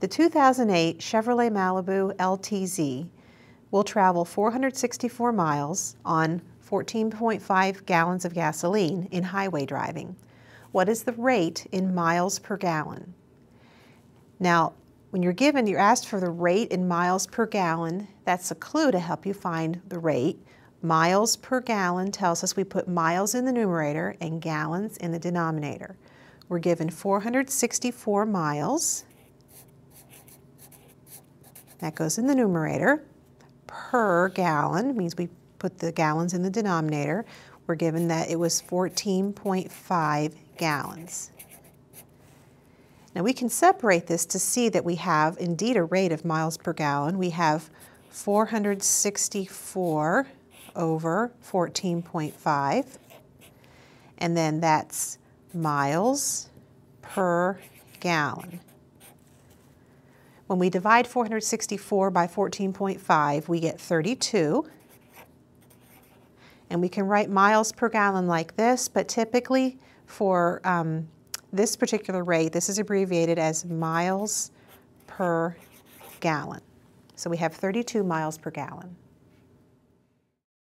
The 2008 Chevrolet Malibu LTZ will travel 464 miles on 14.5 gallons of gasoline in highway driving. What is the rate in miles per gallon? Now, when you're given, you're asked for the rate in miles per gallon. That's a clue to help you find the rate. Miles per gallon tells us we put miles in the numerator and gallons in the denominator. We're given 464 miles that goes in the numerator. Per gallon means we put the gallons in the denominator. We're given that it was 14.5 gallons. Now we can separate this to see that we have indeed a rate of miles per gallon. We have 464 over 14.5 and then that's miles per gallon. When we divide 464 by 14.5, we get 32. And we can write miles per gallon like this, but typically for um, this particular rate, this is abbreviated as miles per gallon. So we have 32 miles per gallon.